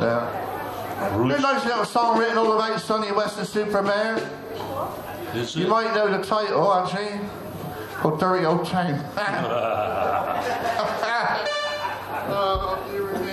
Yeah. A nice little song written all about Sonny Weston Super Mare. Is You it? might know the title actually. Called Dirty Old Town. oh,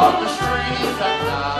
on the streets at night.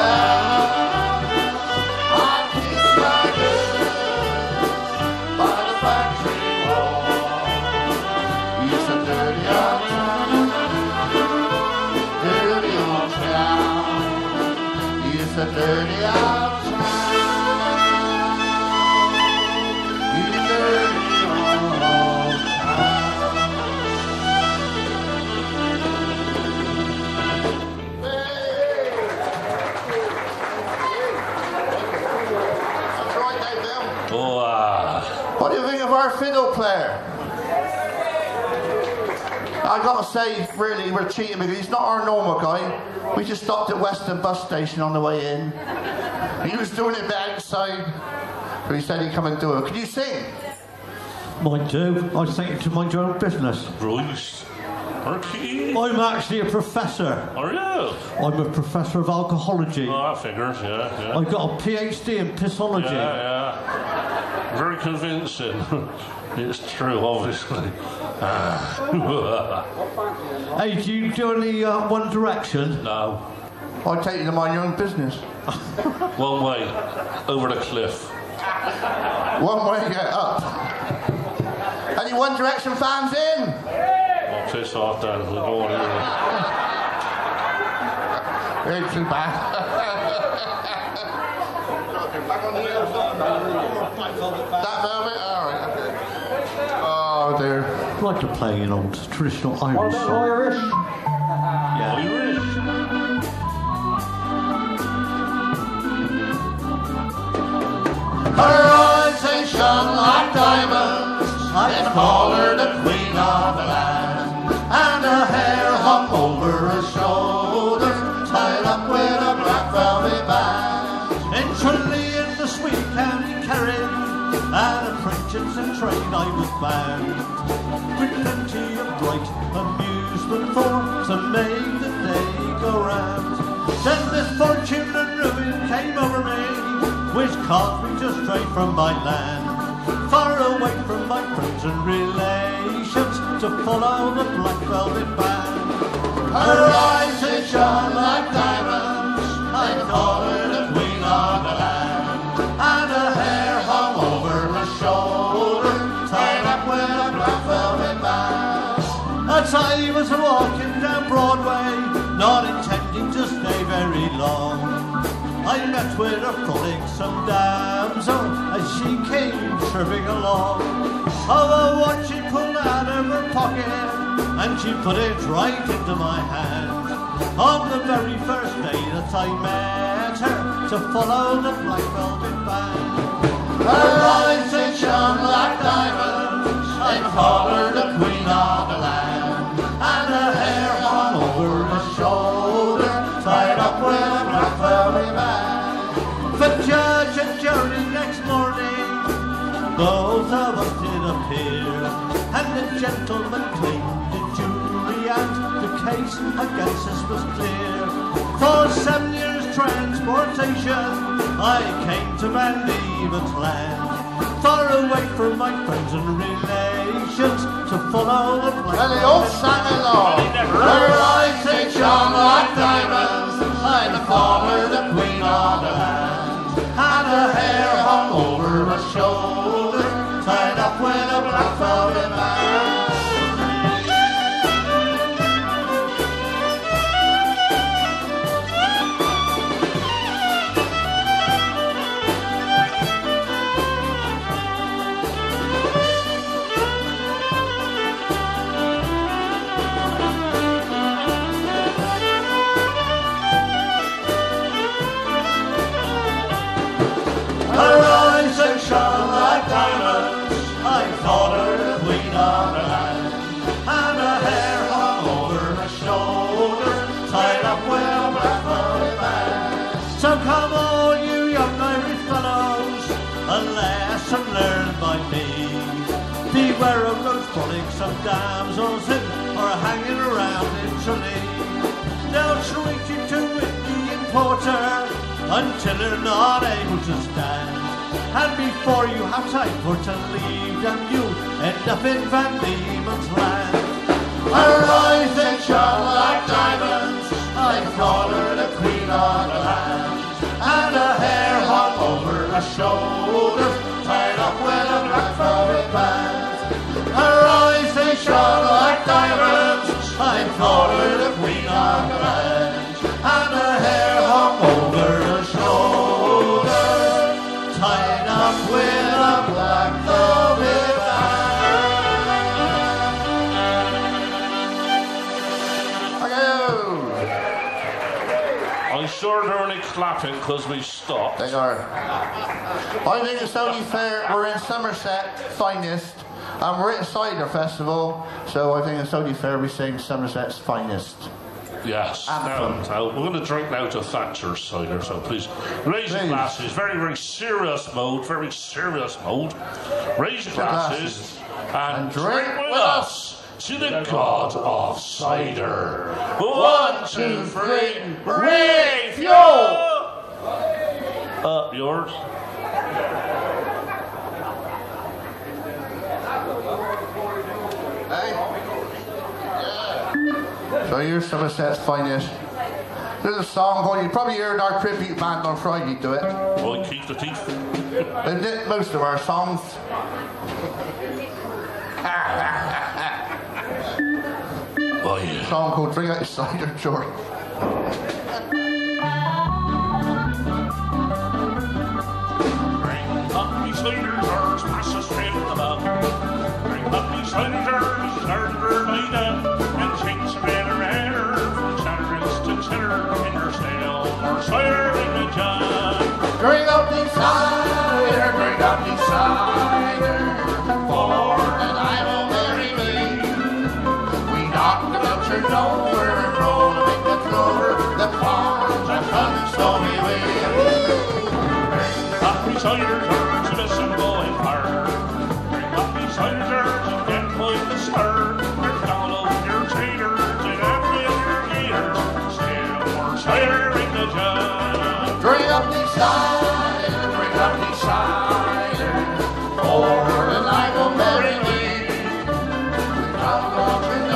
old I gotta say, really, we're cheating because he's not our normal guy. We just stopped at Weston bus station on the way in. He was doing it outside. So he said he'd come and do it. Can you sing? Mind do. I think to mind your own business. Right. Okay. I'm actually a professor. Are you? I'm a professor of alcohology. Ah, oh, that figures, yeah, yeah. I got a PhD in pissology. Yeah, yeah. Very convincing. it's true, obviously. Hey, do you do any uh, One Direction? no. I take you to mind your own business. One way. Over the cliff. One way to get up. Any One Direction fans in? I'll piss off down the door. here. Ain't too bad. That moment? Alright, okay. Oh dear. I'd like to play an old traditional Irish song. Irish. Yeah. Irish. Her eyes they shone like diamonds, and call her the queen of the land. And her hair hung over her shoulders, and trade I was bound. With plenty of bright amusement for to make the day go round. Then misfortune and ruin came over me, which caused me to stray from my land. Far away from my friends and relations to follow the black velvet band. Her met with a frolicsome damsel as she came chirping along. Oh, watch she pulled out of her pocket, and she put it right into my hand. On the very first day that I met her, to follow the black velvet band. Her eyes shone like diamonds, they called her the queen of gentleman claimed the jury and the case against us was clear. For seven years transportation, I came to Van Diemen's land, far away from my friends and relations, to follow the black. Well, they all sang along. Her eyes they shone like diamonds, I call her the queen of the land. And her hair hung over her shoulder, tied up with a black velvet band. Damsels who are hanging around in Tralee. They'll treat you to Indian porter until they're not able to stand. And before you have time for to leave them, you end up in Van Diemen's land. Her eyes they shone like diamonds, I call her the queen of the land. And her hair hung over her shoulders, tied up with a black velvet band. Her eyes shone like diamonds, I call her the queen the land. And her hair hung over her shoulders, tied up with a black velvet Hello. I'm sure they're only clapping because we stopped. They are. I think it's only fair. We're in Somerset, finest, and we're at Cider Festival, so I think it's only fair we sing Somerset's finest. Yes. Now, now, we're going to drink now to Thatcher's cider, so please raise your Please. glasses. Very, very serious mode. Very serious mode. Raise your glasses, and, And drink, drink with us to the god of cider. One, two, three. Ray Fuel! Uh, yours? So here's Somerset's finest. There's a song called, you probably heard our tribute band on Friday do it. I keep the teeth. They did most of our songs. Oh, yeah. song called Drink Out Your Cider, sure. Bring up me cider cider in the jar. Drink up the cider, drink up the cider, for and I will marry me. We knocked about your door and rolled a big the clover, the ponds are coming slowly away. Up me cider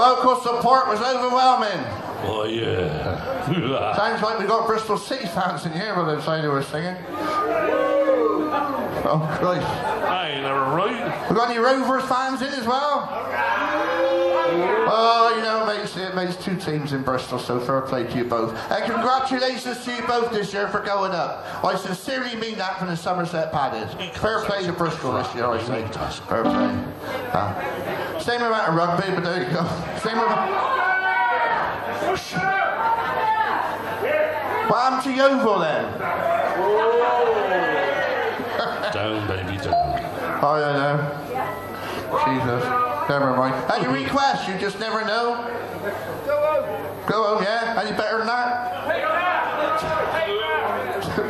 Vocal support was overwhelming. Oh, yeah. Sounds like we got Bristol City fans in here by the time they were singing. Oh, Christ. I ain't never right. We got any Rovers fans in as well? Oh, you know, it makes, two teams in Bristol, so fair play to you both. And congratulations to you both this year for going up. I sincerely mean that from the Somerset Paddies. Fair play to Bristol this year, I say. Fair play. Uh, same amount of rugby, but there you go. Same amount. What happened to Yeovil then? Down, baby, down. Oh, yeah, no. Jesus. Never mind. Any requests? You just never know. Go home. Go home, yeah? Any better than that?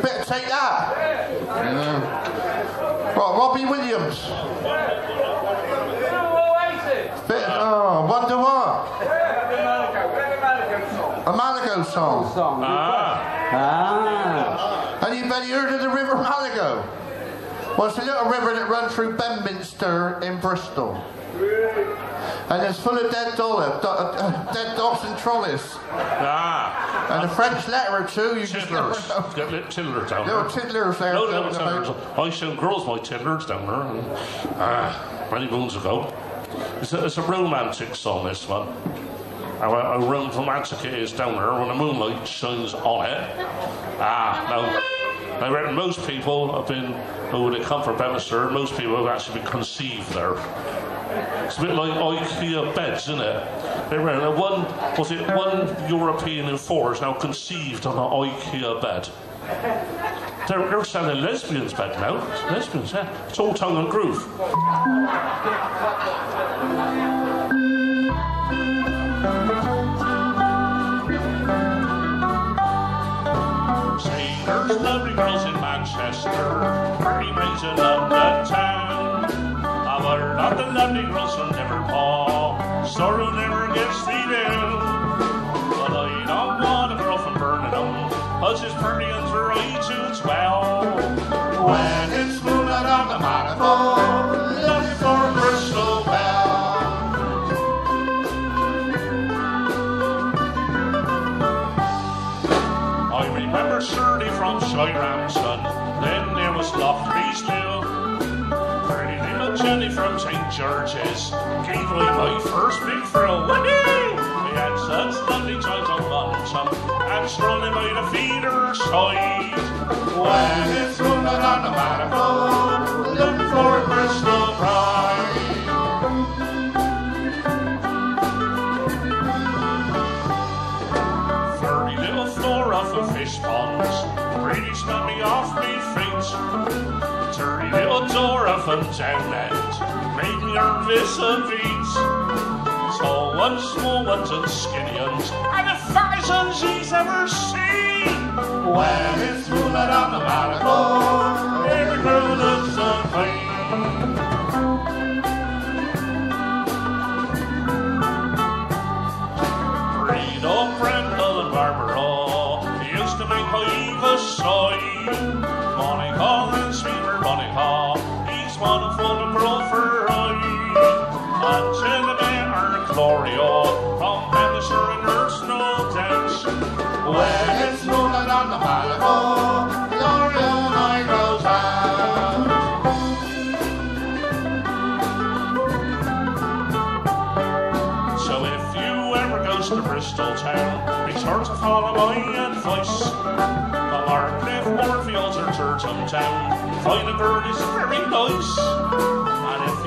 Better take that. Yeah. Well, Robbie Williams. Bit, oh, wonder what? A Malago song. song. Ah, Ah. Anybody heard of the River Malago? Well, it's a little river that runs through Bedminster in Bristol. And it's full of dead, dollars, do, uh, dead dogs and trolleys. ah. And a French letter or two, you just never Tiddlers. know. Got little tiddlers down Little there. tiddlers there. No, little tiddlers. I seen girls my tiddlers down there. Ah, many moons ago. It's a, it's a romantic song, this one. How a, a romantic it is down there when the moonlight shines on it. Ah, now, I reckon most people have been, who would have come from Bedminster, most people have actually been conceived there. It's a bit like IKEA beds, isn't it? Ran one, was it one European in four is now conceived on an IKEA bed. They're, they're selling lesbians bed now. Lesbians, yeah. It's all tongue and groove. See, there's lovely girls in Manchester, pretty maids in London town. The lovely girls from Liverpool, sorrow never gets feeding. But I don't want a girl from Birmingham, cause it's pretty and right to twelve. When it's moonlight on the manifold, From St. George's gave me my first big thrill. Whoopee! We had such lovely times on Lonesome and strolling by the feeder side. When it's moonlight on the manifold, looking for a Bristol bride. Thirty little flora for Fishponds really smelled me off me feet. Dirty little Dora from Downland made me a beat. So ones, small ones and skinny ones, and the ones he's ever seen. When it's moonlight on the Malago, Every girl looks so clean. The and grows out. So if you ever goes to Bristol town, be sure to follow my advice. The Larcliffe Moorfields or Turton town, find a girl is very nice.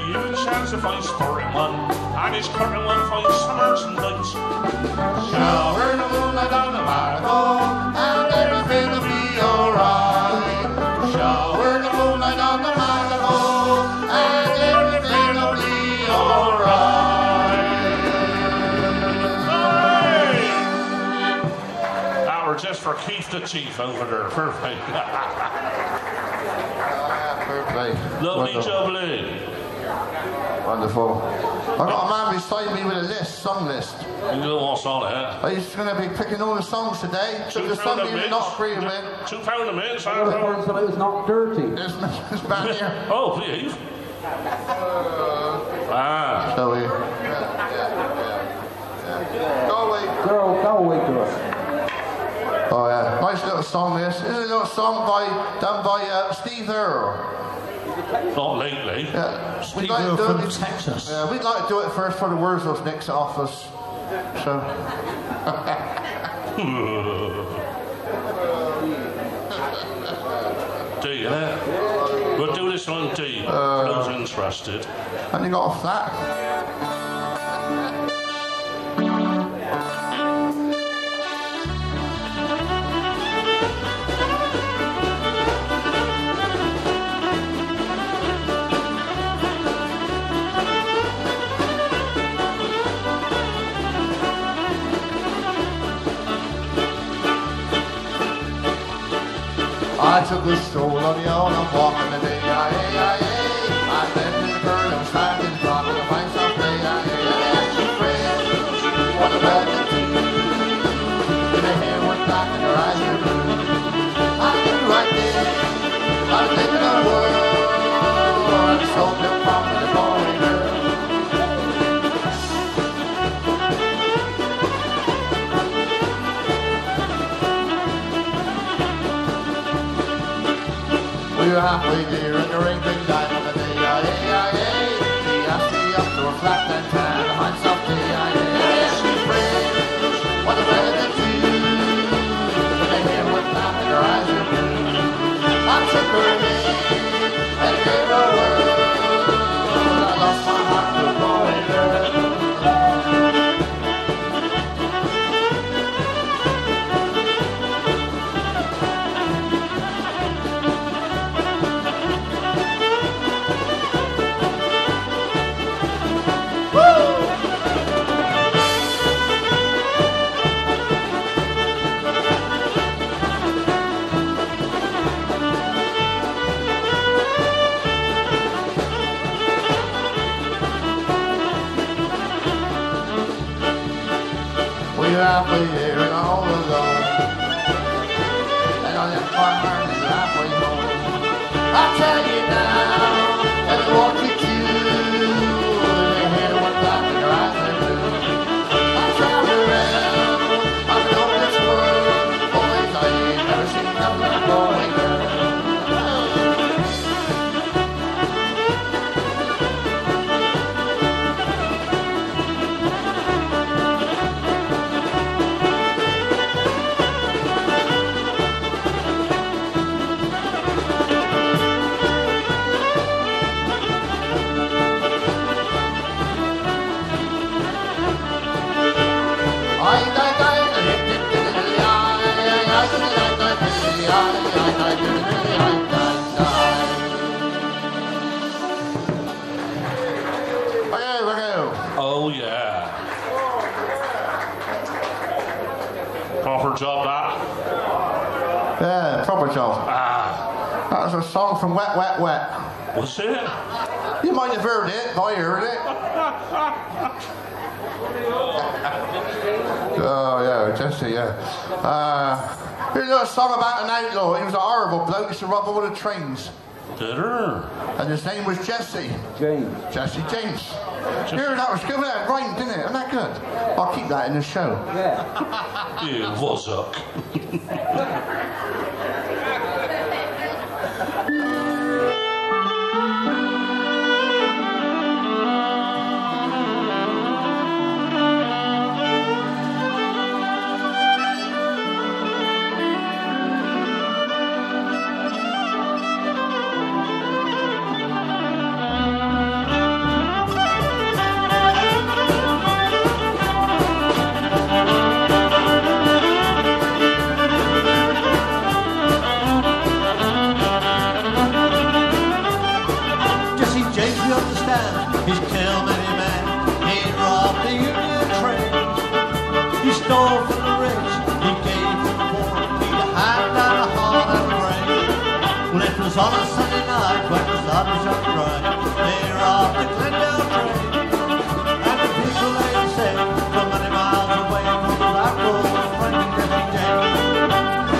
And if you chance to find spurring one, and his current one finds summers and nights. Shower the moonlight on the Malago, and everything will be alright. Shower the moonlight on the Malago, and everything will be alright. Hey! That were just for Keith the Chief over there. Perfect. Perfect. Lovely Wonderful. Jubbly. Wonderful. I've got a man beside me with a list, song list. You know what's on it? He's going to be picking all the songs today. So there's some you're not agreeing with. Two pound a minute, The Sandra. first that it's not dirty. There's this man here. Oh, please. Ah, Shall we? Yeah, yeah, yeah, yeah. Go away. Girl, go away, girl. Oh yeah, nice little song this. This is a little song by done by uh, Steve Earle. Not lately. Yeah, Steve we'd like do from it. Texas. Yeah, we'd like to do it first for the words of next office. So Do you? We'll do this on D. Those uh, interested. and you got a flat. I took a stroll on the old, I'm walking the day. I aye, aye. Asked her friends, what about the two? And her hair and eyes were blue. I knew right then, I was of the world. I from the Were halfway there and the ring big diamond and the aye. She asked me up to a flat and We Oh yeah. Proper job that. Yeah, proper job. Ah. That's a song from Wet Wet Wet. Was it? You might have heard it, I heard it. oh yeah, Jesse, yeah. Uh, here's a song about an outlaw. He was a horrible bloke. He used to rob all the trains. Did her? And his name was Jesse. James. Jesse James. Here, that was good. That rhymed, didn't it? Isn't that good? I'll keep that in the show. Yeah. You was up.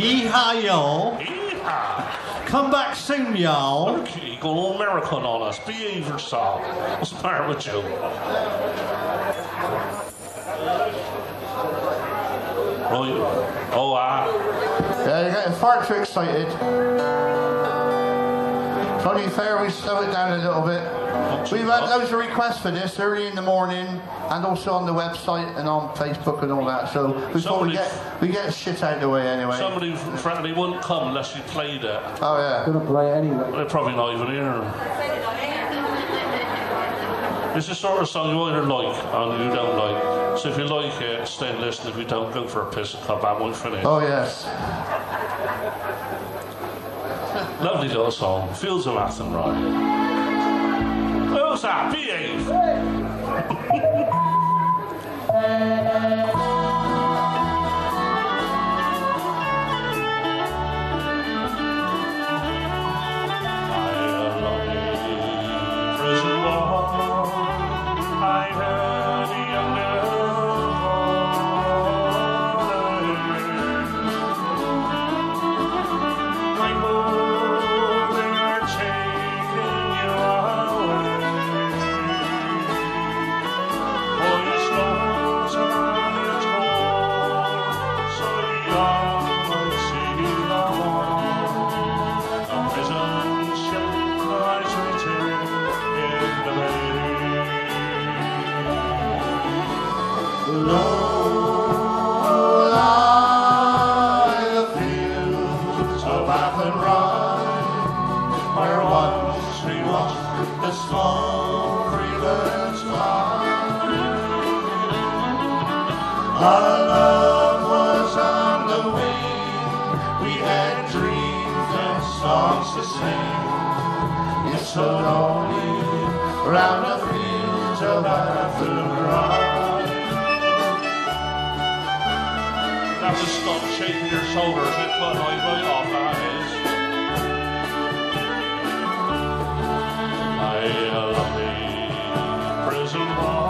Yeehaw, y'all. Yeehaw. Come back soon, y'all. Okay, you go all American on us. Behave yourself. What's the matter with you? Right. Oh, ah. Yeah, you're getting far too excited. It's only fair we slow it down a little bit. We've had loads of requests for this early in the morning and also on the website and on Facebook and all that. So we thought we get we get shit out of the way anyway. Somebody frankly wouldn't come unless you played it. Oh yeah. Gonna play anyway. They're probably not even here. It's the sort of song you either like and you don't like. So if you like it, stay and listen. If you don't, go for a piss and come back when we finish. Oh yes. Lovely little song. Fields of Athenry. Eu sabia isso. Our love was on the wing. We had dreams and songs to sing. It's so the fields of Athenry. Stop shaking your shoulders It put on your off eyes. My prison wall.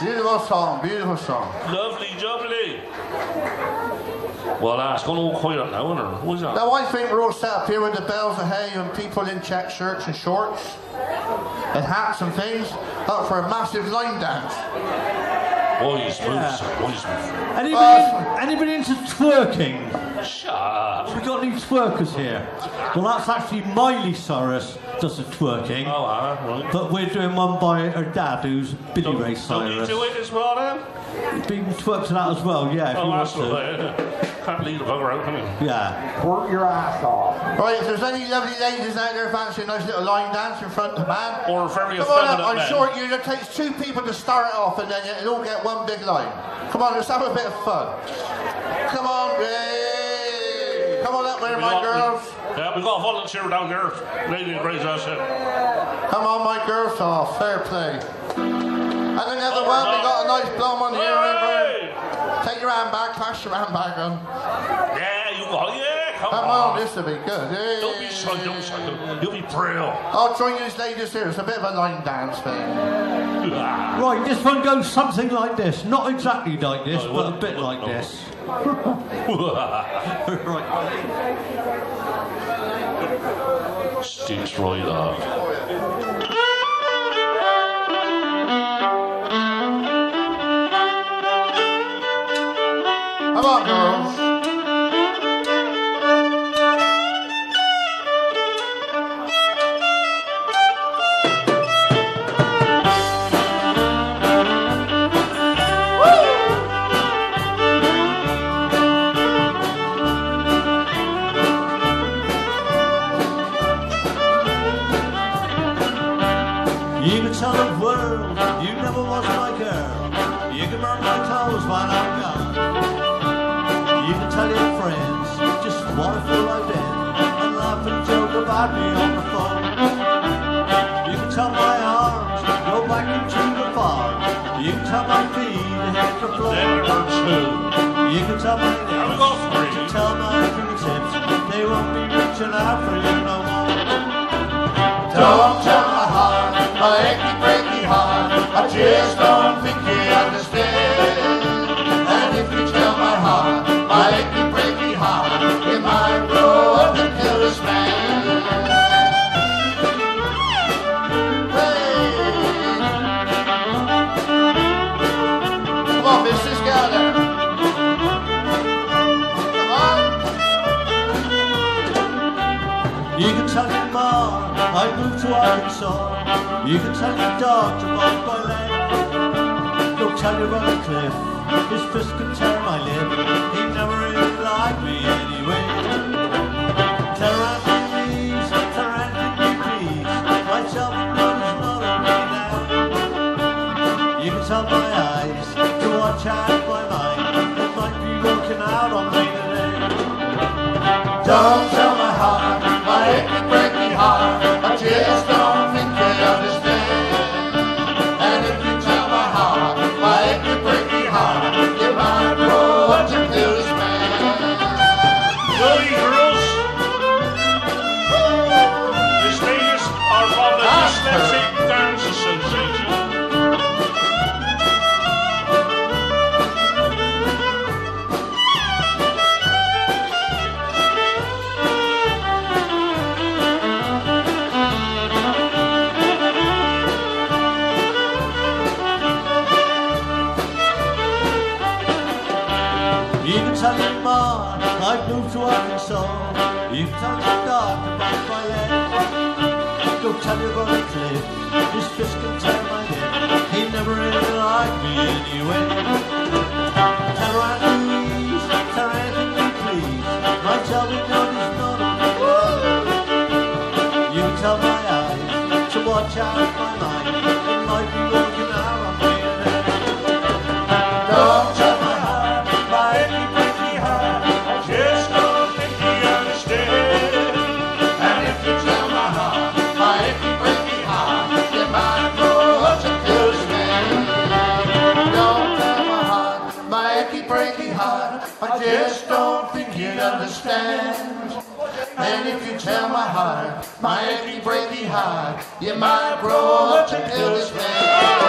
Beautiful song, beautiful song. Lovely, lovely. Well, that's gone all quiet now, isn't it? What's that? Now, I think we're all set up here with the bells of hay and people in check shirts and shorts and hats and things up for a massive line dance. Boys, yeah. moves, boys. Anybody, uh, anybody into twerking? Shut up. We got these twerkers here. Well, that's actually Miley Cyrus does the twerking. Oh. But we're doing one by her dad, who's Billy don't, Ray Cyrus. Don't you do it as well, then? You can that as well, yeah, if oh, you want to. Yeah. Can't leave the bugger out, can you? Yeah. Work your ass off. Right, if there's any lovely ladies out there fancy a nice little line dance in front of the man... Or very Come on up, I'm sure you, it takes two people to start it off and then it'll all get one big line. Come on, let's have a bit of fun. Come on, Ray. Come on up there, We my girls. Yeah, we've got a volunteer down there. Lady in Grey's Ass. yeah. Come on, my girls. Oh, fair play. And another one, we got a nice blonde one here, remember? Hey! Take your handbag, pass your handbag on. Yeah, you go. Yeah, come, Come on, this will be good. Hey. Don't be shy, don't be shy. You'll be frail. I'll join you ladies here. It's a bit of a line dance thing. Right, this one goes something like this. Not exactly like this, No, but a bit like no. this. Right. Sticks right up. Uh. Come on, girls. Tell my Have we lips, got three? tell my fingertips, they won't be reaching out for you no more. Don't tell my heart, my achy breaky heart. I just don't I to Arkansas. You can tell your dog to bite my leg. You'll tell your brother Cliff his fist can tear Your brother Cliff his fist can tear my lip. He never really liked me anyway. Tell please. My not a You tell my eyes to watch out my mind. My heart, my achy breaky heart, you might grow up to kill this man.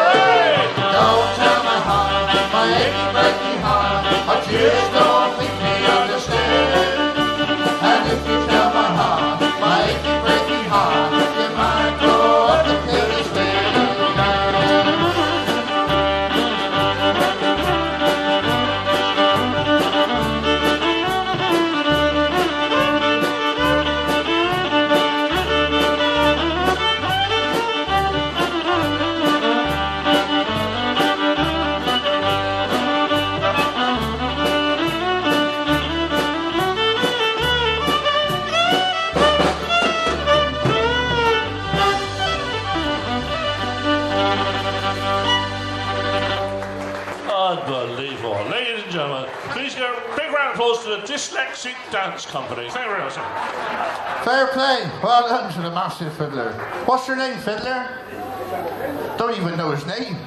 Dyslexic Dance Company. Very well, sir. Fair play. Well done to the massive fiddler. What's your name, fiddler? Don't even know his name.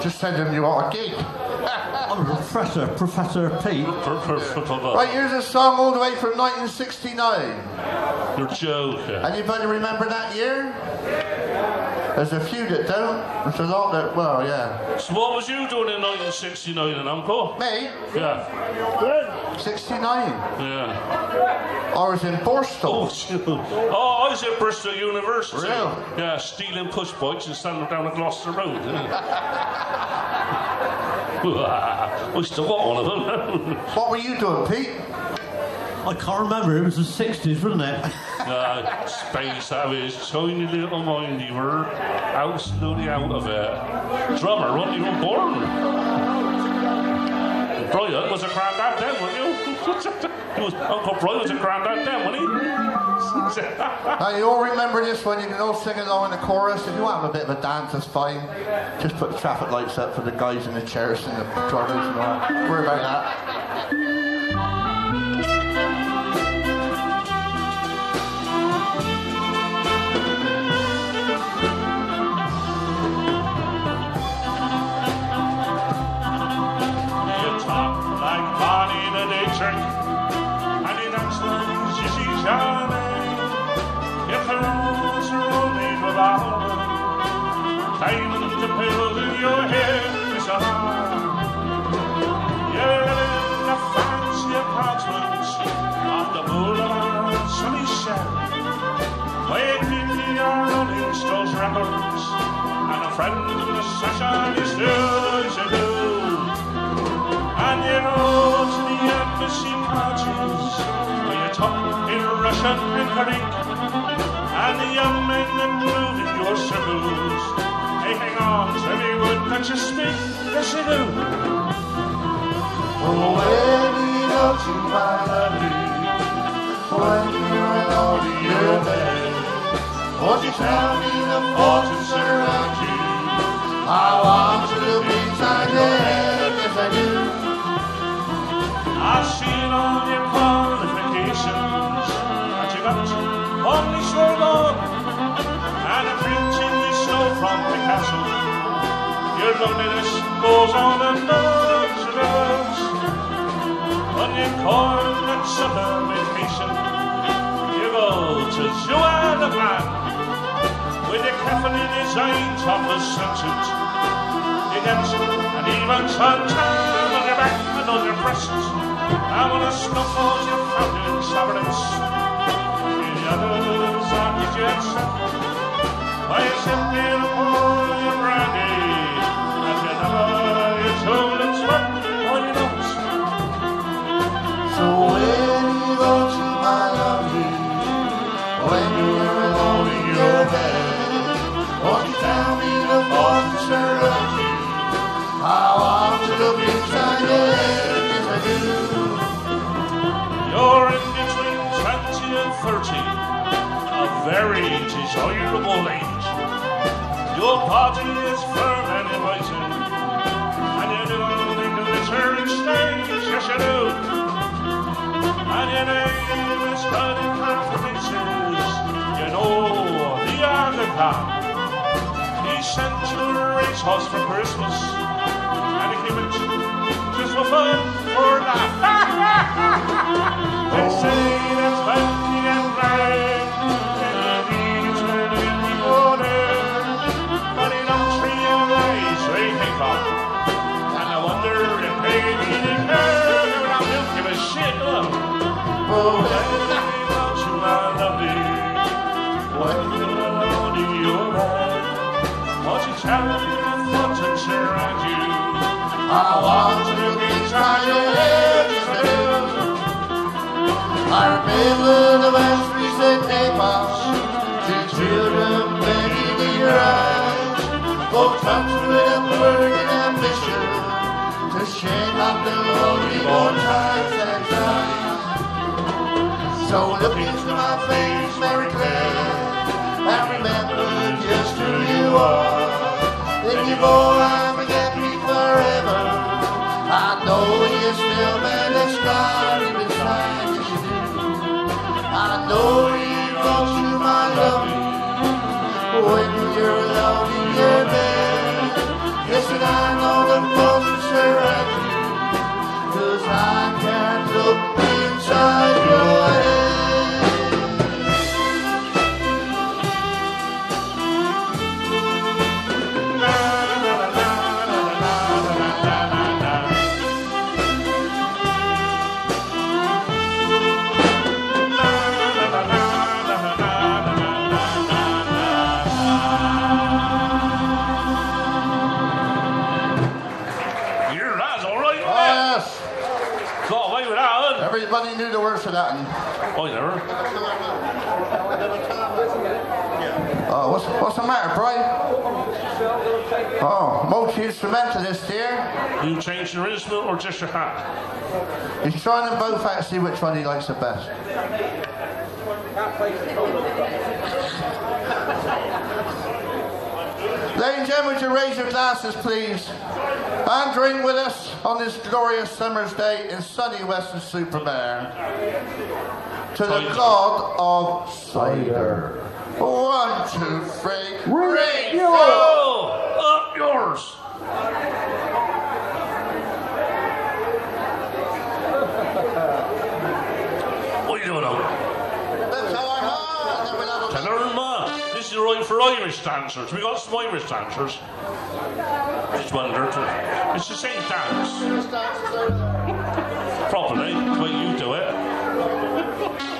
Just send him you want a gig. I'm a oh, professor, Professor Pete. Right, here's a song all the way from 1969. You're joking. Anybody remember that year? There's a few that don't. There's a lot that, well, yeah. So what was you doing in 1969 and Uncle? Me? Yeah, 69. yeah. I was in Bristol. Oh, oh, I was at Bristol University. Really? Yeah, stealing push bikes and standing down at Gloucester Road. yeah. I still got one of them. What were you doing, Pete? I can't remember, it was the 60s, wasn't it? uh, space savage, tiny little mind, you were absolutely out of it. Drummer, wasn't even born. Brian was a granddad then, wasn't you? he was, Uncle Brian was a granddad then, wasn't he? Now, you all remember this one. You can all sing along in the chorus. If you want to have a bit of a dance, that's fine. Just put the traffic lights up for the guys in the chairs and the drummers and all that. Worry about that. Your Rolling Stones records, and a friend of the sunshine is as do. And you go to the embassy parties where you talk in Russian and Greek. And the young men that move in your circles, hang on to every word that you speak. Yes, they do. Oh, where do you to, my lovely? When you're in your bed, won't you tell me the fortunes surround you? I want to your head, yes I do. I've seen all your qualifications that you got only so long. And a printing you stole from Picasso. Your loneliness goes on and on on. On with your carefully designed topless swimsuit. You get an even suntan on your back and on your breasts. I wanna snuff all your fountain sovereigns. The others are the jet set. Why you sipping all your brandy? And you never you told very desirable age. Your is firm and inviting, and the glittering stage, yes you do. And your name is studied confirmations, you know the He sent you a racehorse for Christmas, and he gave it just for fun, for a. They say that's you married, and you to you off. And I wonder if they really I want to be yes I remember the Naples, two children with a burning ambition to shake the lonely old times and. So look into my face, Mary and remember just who you are you, boy, I'm a happy forever. I know you still bear the scar inside you. I know you go through my love. When you're alone in your bed, yes, and I know the folks are right. Cause I can't look inside your head. the matter, Brian? Oh, multi instrumentalist here. You change your instrument or just your hat? He's trying them both out to see which one he likes the best. Ladies and gentlemen, would you raise your glasses, please? And drink with us on this glorious summer's day in sunny Weston Super Mare. to the God of Cider. One, two, three. Ring, Ring Up yours. what are you doing over Tell Ma, this is right for Irish dancers. We got some Irish dancers. Just wonderful. It's the same dance. Properly, the way you do it.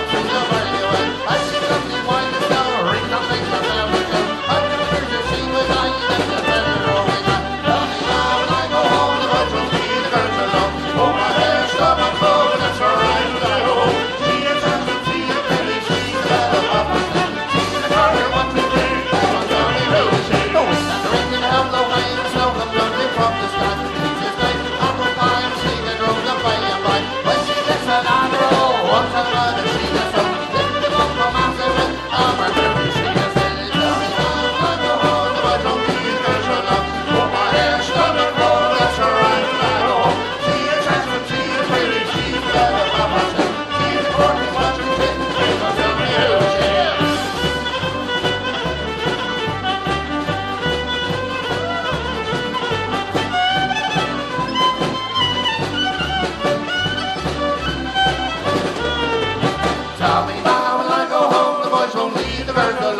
the bird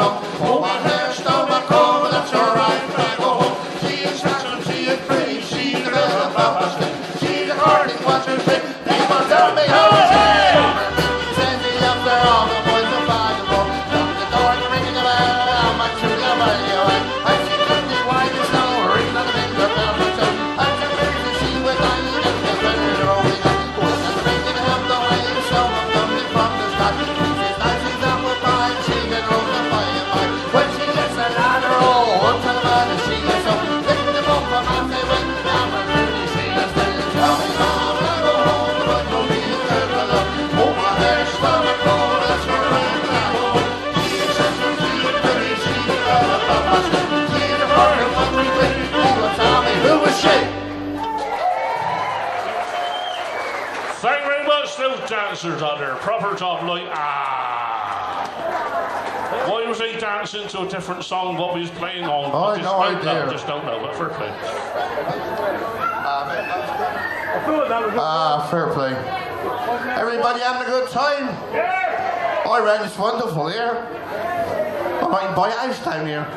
comparison into a different song what we was playing on. I, I just no idea. I just don't know, but fair play. Ah, uh, fair play. Everybody having a good time? Yeah! I reckon it's wonderful here. I might buy a house down here.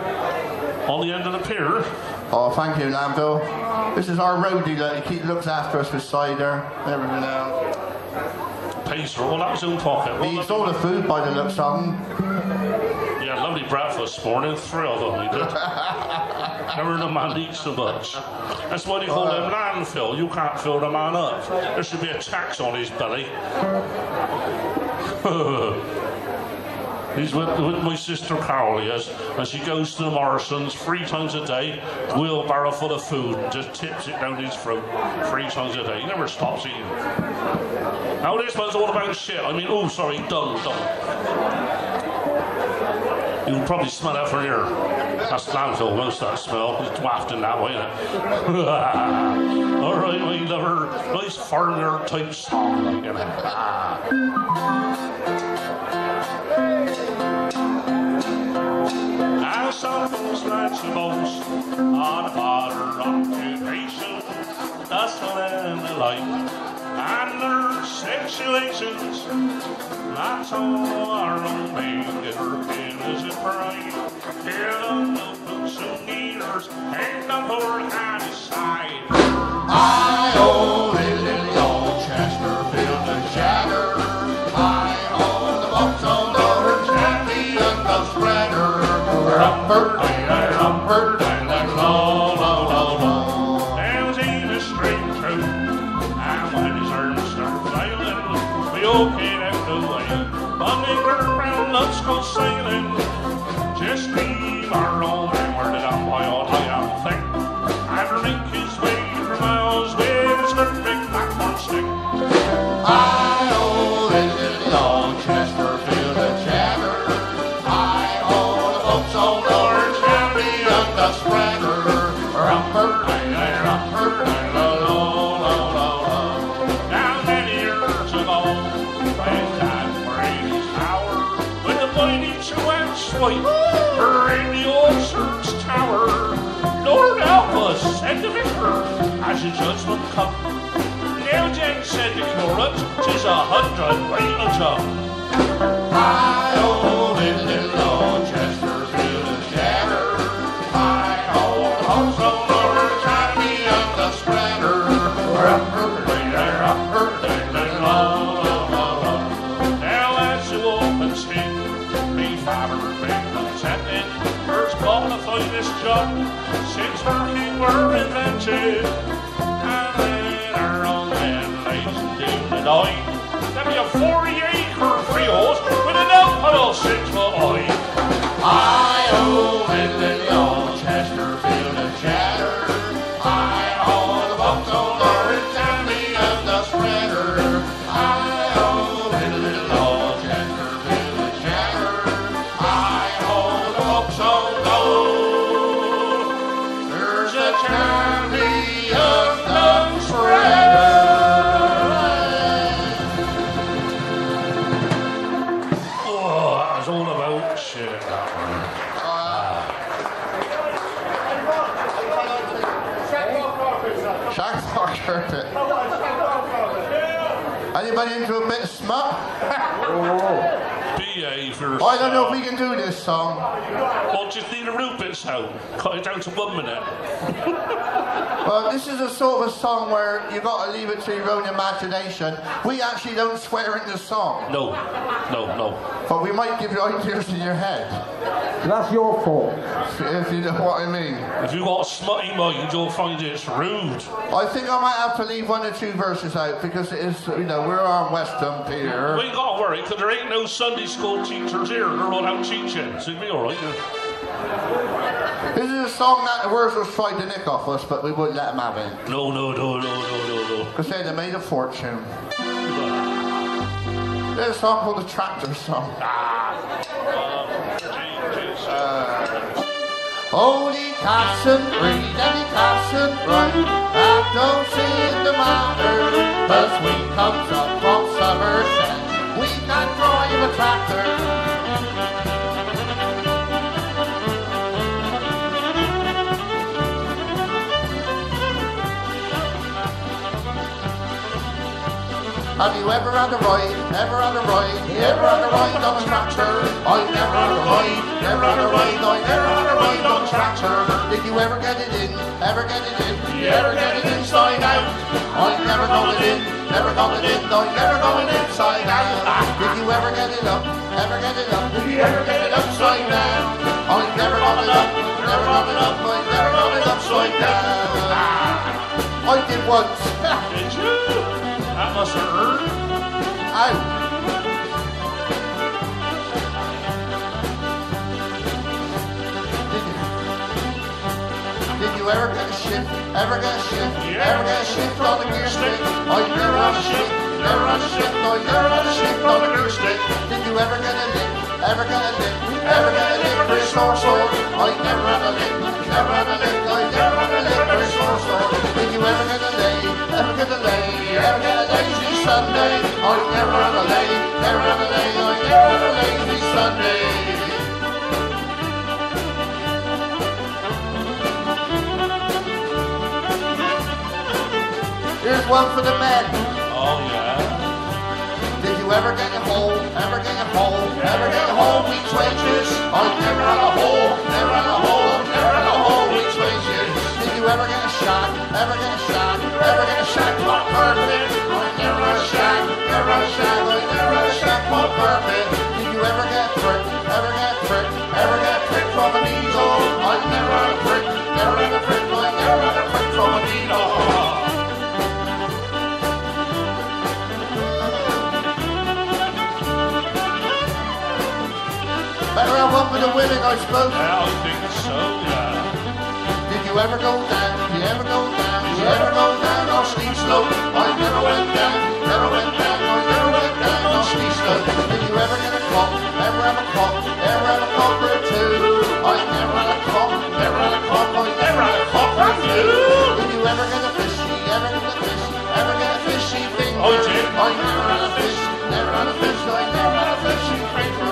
On the end of the pier? Oh, thank you, Lanville. This is our roadie that He looks after us with cider, everything else. Pays for all that was in pocket. He eats all the food by the looks of him big breakfast, born and thrilled on me. Never a man eats so much. That's why they call them uh. landfill. You can't fill the man up. There should be a tax on his belly. He's with, with my sister Carol, yes, and she goes to the Morrisons three times a day, wheelbarrow full of food, and just tips it down his throat three times a day. He never stops eating. Now this one's all about shit. I mean, oh, sorry, dung, dung. You can probably smell that from here. That's landfill, most that smell. It's wafting that way? All right, my lover. Nice foreigner type song, like, folks like to on a modern occupation, hustle and the like, and their situations. That's all our own making working is it pride. Here the notebooks and and the whole kind of side. I own as the judgment. Now James said the curate, tis a hundred weight a ton. I a old Chesterfield. I the the spreader. Low, low. Now as you open skin, me father been contending, first this job, since working were invented. Gentlemen, there'll be a 40 acre field with an output six foot high. I own a I don't know if we can do this song. Well, just need a Rupert sound. Cut it down to one minute. Well, this is a sort of a song where you've got to leave it to your own imagination. We actually don't swear in the song, No, no, no. but we might give you ideas in your head, That's your fault. if you know what I mean. If you've got a smutty mind, you'll find it's rude. I think I might have to leave one or two verses out because it is, you know, we're on Weston We Pier. ain't got to worry, because there ain't no Sunday school teachers here. They're all out teaching. So it'll be all right. This is a song that the Wurzels tried to nick off us, but we wouldn't let them have it. No, no, no, no, no, no, no. Because they'd have made a fortune. There's a song called the Tractor Song. Uh, Holy cats and breed, any cats and breed, that don't seem to matter. Cause we comes up from Somerset, we can drive a tractor. Have you ever had a ride, ever had a ride, ever had a ride on a tractor? I never had a ride, never had a ride, I never had a ride on a tractor. Did you ever get it in, ever get it in, you ever get it inside out? I never got it in, never got it in, I never got it inside out. Did you ever get it up, ever get it up, did you ever get it upside down? I never got it up, never got it up, I never got it upside down. I did once. Did you? I must have hurt. I. Did you ever get a shift? Ever get a shift? Yeah. Ever get a shift on the gear stick? Oh, you never run a shift. Never run a shift. Oh, you never run a shift on the gear stick. Did you ever get a lick? Ever get a lick? Ever get a lick? Chris Northwood. Oh, you never run a lick. Never run a lick. Oh, you never had a lick for a sore sword. Did you ever get a? Ever get a? Ever get a Sunday? Oh, you never a. Never a. Oh, you never a Sunday. Here's one for the men. Oh, yeah. Did you ever get a hole? Ever get a hole? Ever get a hole? Weeks wages? Oh, you never had a hole. Never had a hole. Better have one for the women, I suppose. I think so, yeah. Did you ever go down? Ever go down? You ever go down on steep slope? I never went down, never went down, I never went down on steep slope. Did you ever get a? Ever have a? Ever have a two? I never had a never had a I never had a two. Did you ever get a fishy? Ever get a fish? Ever get a fishy finger? Oh? I never had a fish, never had a fish, I never had a fishy finger.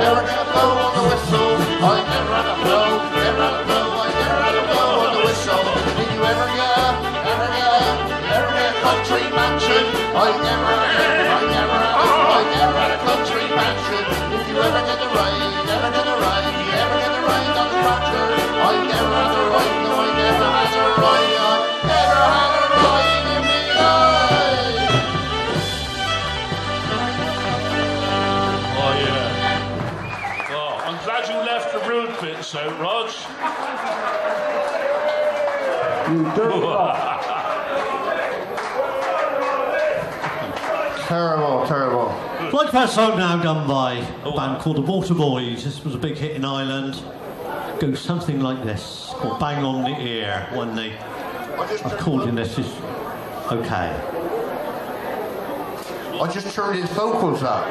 Blow? On the whistle? I never had a blow. Never blow. I never had a blow on the whistle. Did you ever get? Ever get? Ever get a country mansion? I never. I never. I never a country mansion. Did you ever get? Ever get ever get on the tractor? I never. No, I never. The rude bits out, Rog. You dirty lot. Terrible, terrible. Like that song now done by oh, a band called the Waterboys. This was a big hit in Ireland. Goes something like this, called Bang on the Ear, when they I just, I've called in this is okay. I just turned his vocals up.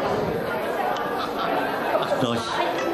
That's nice.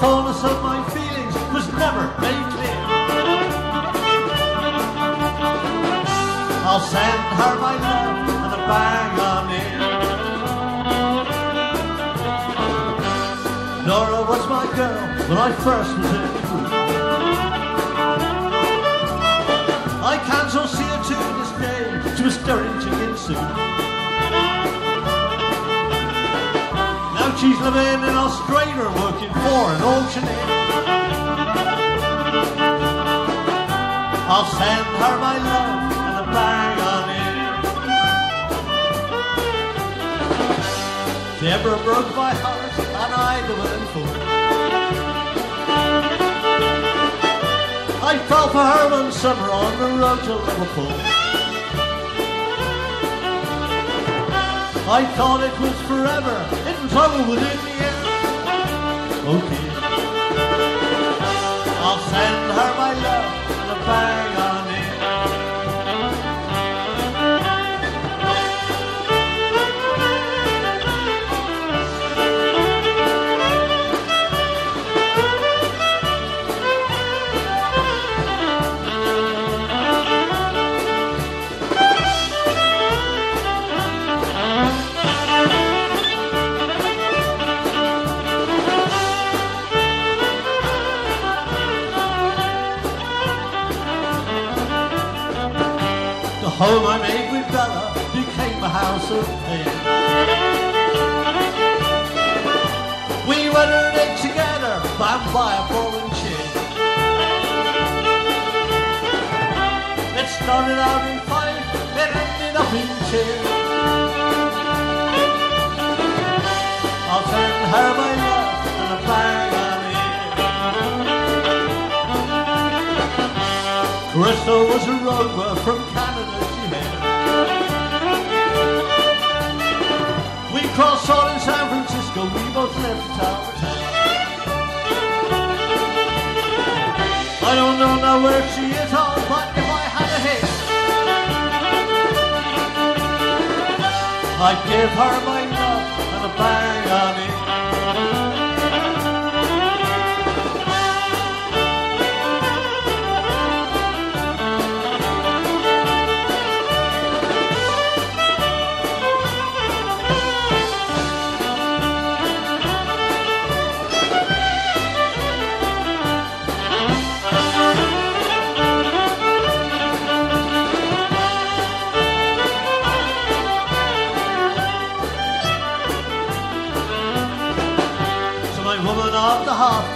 Fullness of my feelings was never made clear. I'll send her my love and a bang on it. Nora was my girl when I first was in. I can so see her to this day. She was stirring chicken soup. She's living in Australia working for an auctioneer. I'll send her my love and a bang on it. Deborah broke my heart and I the willing fool. I fell for her one summer on the road to Liverpool. I thought it was forever, over within the end. Okay. I'll send her my love and a bang home I made with Bella became a house of pain. We weathered it together, bound by a fallen chain. It started out in fight, it ended up in tears. I'll send her my love and a bang on. Crystal was a rover from Canada We crossed all in San Francisco, we both left our town. I don't know now where she is all, but if I had a hit, I'd give her my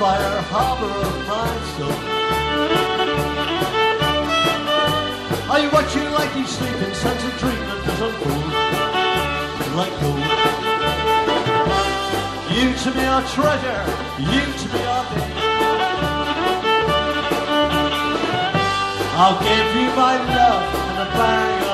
fire, harbor of my soul. Watch you like you sleep in such a dream that does unfold like gold. You to me are treasure, you to me are day. I'll give you my love and a bang